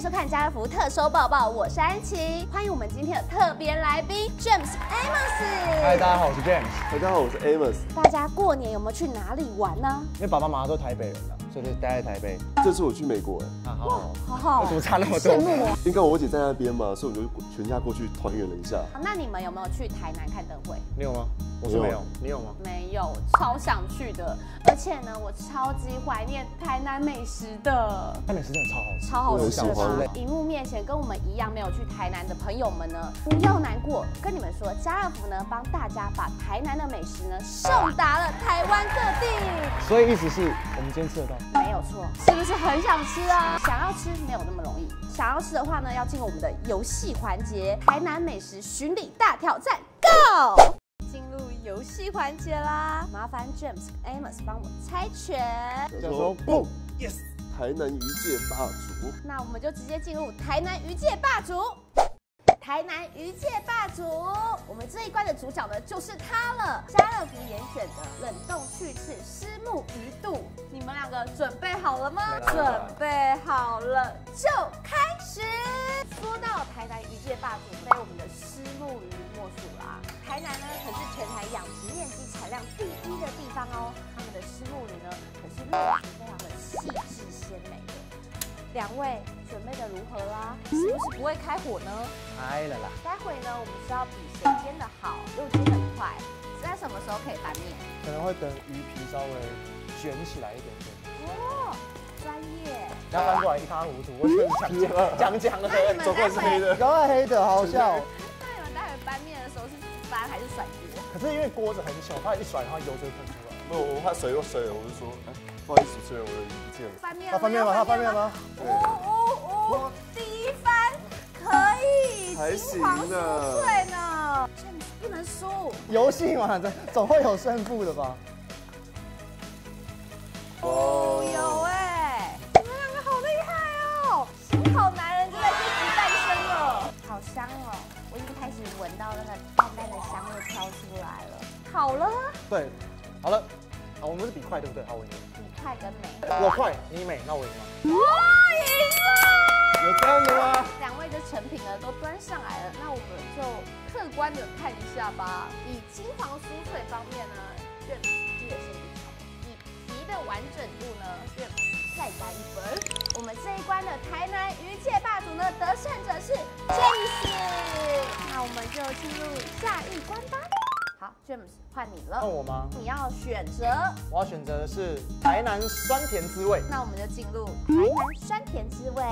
迎收看家乐福特收报报，我是安琪，欢迎我们今天的特别来宾 James Amos。嗨，大家好，我是 James。大家好，我是 Amos。大家过年有没有去哪里玩呢？因为爸爸妈妈都台北人了，所以就待在台北。这次我去美国，哎，啊，好好，怎么差那么多羡？慕哦。因为我姐在那边嘛，所以我们就全家过去团圆了一下。那你们有没有去台南看灯会？你有吗？我是没有，你有吗？没有，超想去的。而且呢，我超级怀念台南美食的。台美食真的超好吃，超好吃的。荧幕面前跟我们一样没有去台南的朋友们呢，不要难过，跟你们说，家乐福呢帮大家把台南的美食呢送达了台湾各地。所以意思是我们今天吃得到。没有错，是不是很想吃啊？想要吃没有那么容易，想要吃的话呢，要进入我们的游戏环节——台南美食巡礼大挑战，Go！进入游戏环节啦，麻烦 James、Amos 帮我猜拳。叫就说说不不，yes，台南渔界霸主。那我们就直接进入台南渔界霸主。台南渔界霸主，我们这一关的主角呢就是他了。家乐福严选的冷冻去刺虱目鱼肚，你们两个准备好了吗？准备好了就开始。说到台南渔界霸主，非我们的虱目鱼莫属啦。台南呢可是全台养殖面积产量第一的地方哦，他们的虱目鱼呢可是肉质非常的细致鲜美的。两位准备的如何啦？是不是不会开火呢？开了啦，待会呢，我们是要比谁煎的好，又煎的快。在什么时候可以翻面？可能会等鱼皮稍微卷起来一点点，哦，专业。然后翻过来一塌糊涂。我就 是讲讲讲讲而已，那走过来是黑的，搞到黑的，好笑。那你们待会翻面的时候是翻还是甩锅？可是因为锅子很小，怕一甩，然后油就会喷出来。没有，我怕水又水了，我就说，哎，不好意思，主持人，我的鱼不见了。翻面他翻面吗？他翻面吗？还行呢酥脆呢。这不能输。游戏嘛，总总会有胜负的吧？哦，有哎，你们两个好厉害哦！新好男人就在这时诞生了，好香哦！我已经开始闻到那个淡淡的香味飘出来了。好了，对，好了，好，我们是比快对不对？好，我赢了。你快跟美，我快，你美，那我赢了。我赢了！有这样的吗？两位的成品呢都端上来了，那我们就客观的看一下吧。以金黄酥脆方面呢，认略胜一筹；以皮的完整度呢，认再加一分。我们这一关的台南鱼界霸主呢，得胜者是 James。那我们就进入下一关吧。好，James 换你了，换我吗？你要选择。我要选择的是台南酸甜滋味。那我们就进入台南酸甜滋味。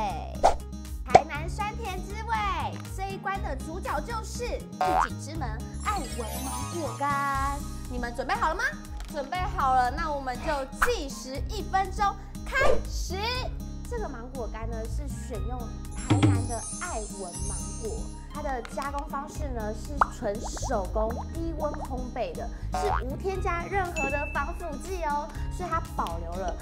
酸甜滋味这一关的主角就是一己之门爱文芒果干。你们准备好了吗？准备好了，那我们就计时一分钟，开始。这个芒果干呢是选用台南的爱文芒果，它的加工方式呢是纯手工低温烘焙的，是无添加任何的防腐剂哦，所以它保留了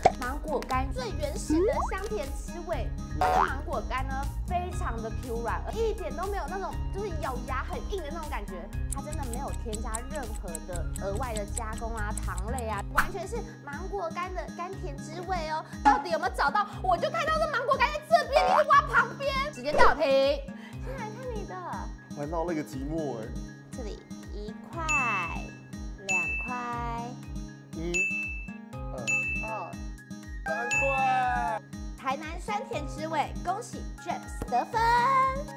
果干最原始的香甜滋味。它的芒果干呢非常的 Q 软，一点都没有那种就是咬牙很硬的那种感觉，它真的没有添加任何的额外的加工啊、糖类啊，完全是芒果干的甘甜滋味哦。到底有没有找到？我就看到这芒果干在这边，你是挖旁边，直接倒停。先来看你的，我还闹了个寂寞哎。这里一块、两块、一。三块。台南酸甜滋味，恭喜 James 得分。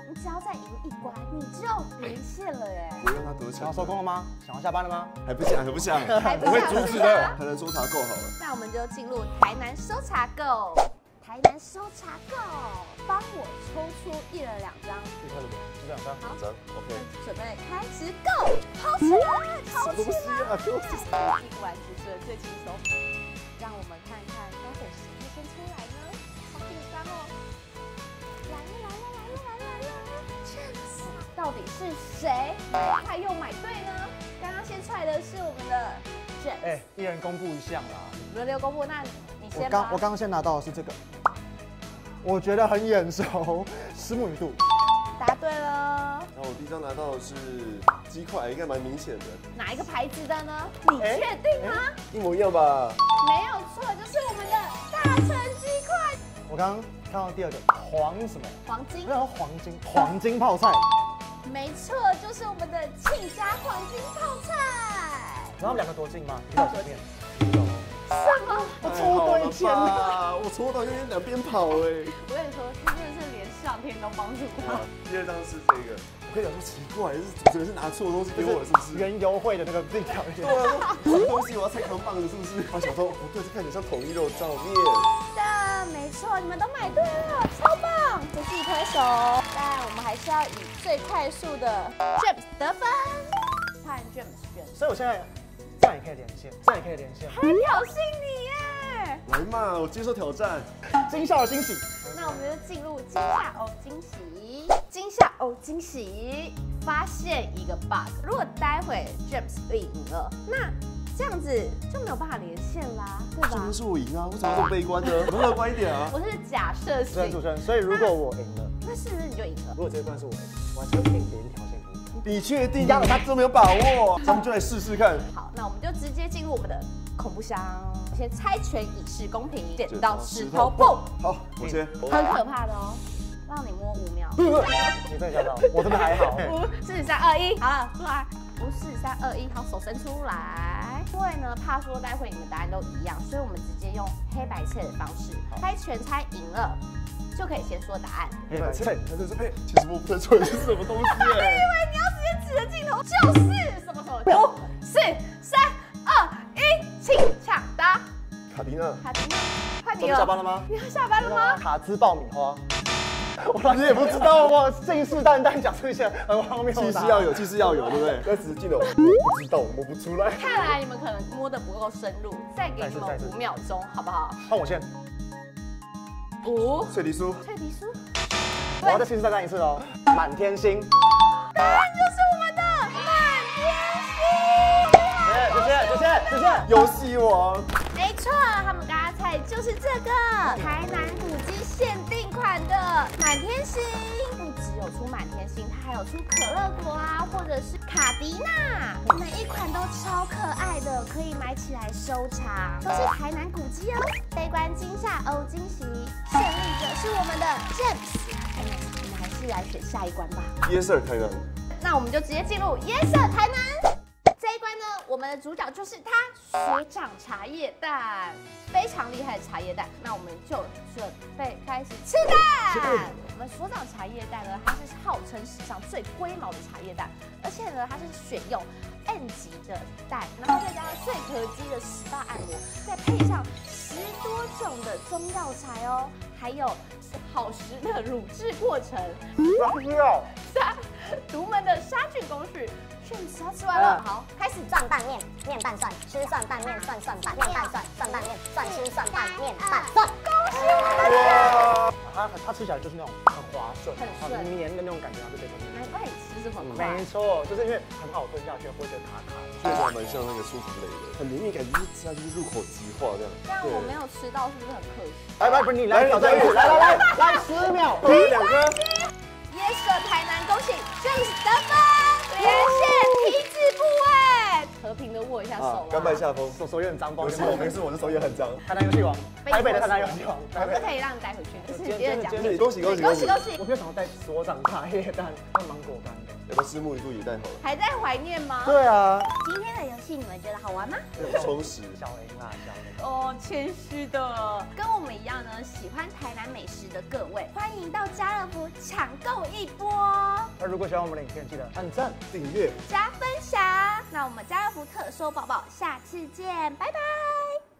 你只要再赢一关，你就连线了耶。不让他得逞想要。收工了吗？想要下班了吗？还不想，还不想，还不我会阻止的。台南搜查够好了。那我们就进入台南搜查购。台南搜查购，帮我抽出一人两张。立刻的，就这两张。好，张，OK。准备开始 Go，抛起来，抛起什么东西来。啊？就是一玩只是最轻松。让我们看到底是谁买快又买对呢？刚刚先出来的是我们的 Chance，、哎，一人公布一项啦。轮流公布。那你我先我刚刚先拿到的是这个，我觉得很眼熟，石母鱼肚。答对了，然后我第一张拿到的是鸡块，应该蛮明显的，哪一个牌子的呢？你哎确定吗？一模一样吧？没有错，就是我们的大成鸡块。我刚刚看到第二个黄什么？黄金，然后黄金黄金泡菜，没错，就是我们的亲家黄金泡菜。然后两个多近吗？一到前面。什么？我抽对钱了。啊！我抽到有点两边跑哎。我跟你说，他真的是连上天都帮助他。第二张是这个，我跟你讲说奇怪，是主持人是拿错东西给我了是不是？原优惠的那个自己条件。对啊，什么东西我要拆扛棒的，是不是？我想说不对，这看起来像统一肉照面。错，你们都买对了，超棒，给自己拍手。但我们还是要以最快速的 James 得分，看 James 选，所以我现在这样也可以连线，这样也可以连线。还挑衅你耶。来嘛，我接受挑战。惊吓的惊喜，那我们就进入惊吓哦惊喜，惊吓哦惊喜，发现一个 bug，如果待会 James 被赢了，那这样子就没有办法连线啦，对吧这不？是我赢啊，为什么这么悲观呢？我们乐观一点啊。我是假设性主持人。所以如果我赢了，那是不是你就赢了？如果这一关是我赢，我还是可以连一条线给你。你确定压了他这么有把握？咱们就来试试看。好，那我们就直接进入我们的恐怖箱，先猜拳以示公平，剪刀石头布，好，我先。很可怕的哦，让你摸五秒。你真的想到？我真的还好。五四三二一，好了，出来。五四三二一，好，手伸出来。因为呢，怕说待会你们答案都一样，所以我们直接用黑白切的方式，猜全猜赢了就可以先说答案。黑白切，他就是哎，其实我不太出来是什么东西哎。因为你要直接指着镜头，就是什么什么。五四三二一，请抢答。卡迪娜，卡迪娜，快准点下班了吗？你要下班了吗？卡兹爆米花。我你也不知道，哇信誓旦旦讲出一些很荒谬的答案。气势要有，气势要有，对不对？那只是镜头，我不知道，我摸不出来。看来你们可能摸得不够深入，再给你们五秒钟，好不好？换我先，五，翠梨酥，脆皮酥，我要再信誓旦旦一次哦。满天星，答案就是我们的满天星。谢谢谢谢谢谢。游戏王，没错，他们刚就是这个台南古迹限定款的满天星。不只有出满天星，它还有出可乐果啊，或者是卡迪娜，每一款都超可爱的，可以买起来收藏，都是台南古迹哦。悲观惊吓哦惊喜，胜利者是我们的 James。哎我们还是来选下一关吧。Yes sir，台南。那我们就直接进入 Yes Sir 台南。我们的主角就是它所长茶叶蛋，非常厉害的茶叶蛋。那我们就准备开始吃蛋。我们所长茶叶蛋呢，它是号称史上最龟毛的茶叶蛋，而且呢，它是选用 N 级的蛋，然后再加上碎壳机的 SPA 按摩，再配上十多种的中药材哦，还有好食的乳制过程。不要。杀 独门的杀菌工序，吃完了，好，开始蒜拌面，面拌蒜，吃蒜拌面，蒜蒜拌，面拌蒜，蒜拌面，蒜吃蒜拌面拌蒜。哇，它它吃起来就是那种很滑顺、很很绵的那种感觉，然后就变成难怪你吃这么快没。错，就是因为很好吞下去，不会觉得卡卡。确实蛮像那个舒芙蕾的，很绵密，感觉就是吃下去入口即化这样。但我没有吃到，是不是很可惜来来，不是你来挑战，来来来来十秒，对，两个。？Yes 台南，恭喜 James 得分，手啊啊，，甘拜下风。手手也很脏，不好，意思，我没事，我的手也很脏。台南游戏王，台北的台南游戏王，台北这。可以让你带回去，这是你的奖品。恭喜恭喜恭喜恭喜！我没有想到带所长茶叶蛋和芒果干的。要不要拭目以待也带好了？还在怀念吗？对啊，今天的游戏你们觉得好玩吗？充实。小 A 啦，小 A。哦，谦虚的，跟我们一样呢，喜欢台南美食的各位，欢迎到家乐福抢购一波，那如果喜欢我们的影片，记得按赞。订阅。加分享。那我们家乐福特收宝宝，下次见，拜拜。